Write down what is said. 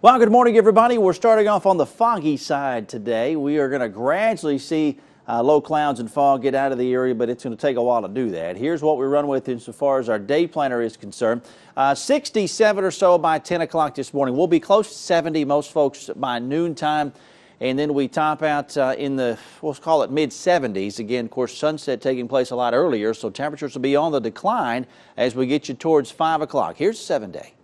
Well, good morning, everybody. We're starting off on the foggy side today. We are going to gradually see uh, low clouds and fog get out of the area, but it's going to take a while to do that. Here's what we run with insofar as our day planner is concerned. Uh, 67 or so by 10 o'clock this morning. We'll be close to 70, most folks by noontime. And then we top out uh, in the, we'll call it mid 70s. Again, of course, sunset taking place a lot earlier, so temperatures will be on the decline as we get you towards 5 o'clock. Here's seven day.